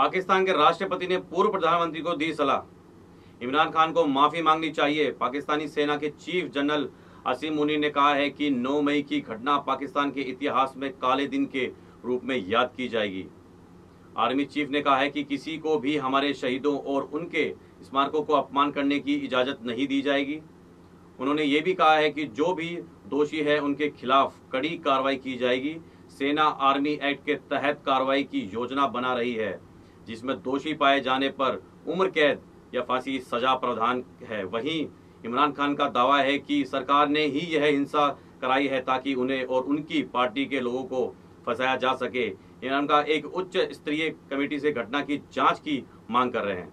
पाकिस्तान के राष्ट्रपति ने पूर्व प्रधानमंत्री को दी सलाह। इमरान खान को माफ़ी मांगनी चाहिए। पाकिस्तानी सेना के चीफ जनरल असीम मुनी ने कहा है कि 9 मई की घटना पाकिस्तान के इतिहास में काले दिन के रूप में याद की जाएगी। आर्मी चीफ ने कहा है कि किसी को भी हमारे शहीदों और उनके स्मारकों को अपमान करने की इजाज़त नहीं दी जाएगी। उन्होंने ये भी कहा है कि जो भी दोषी है, उनके खिलाफ कड़ी कार्रवाई की जाएगी। सेना आर्मी एक्ट के तहत कार्रवाई की योजना बना रही है। जिसमें दोषी पाए जाने पर उम्र कैद या फांसी सजा प्रावधान है। वहीं इमरान खान का दावा है कि सरकार ने ही यह हिंसा कराई है ताकि उन्हें और उनकी पार्टी के लोगों को फंसाया जा सके। इमरान का एक उच्च स्तरीय कमेटी से घटना की जाँच की मांग कर रहे हैं।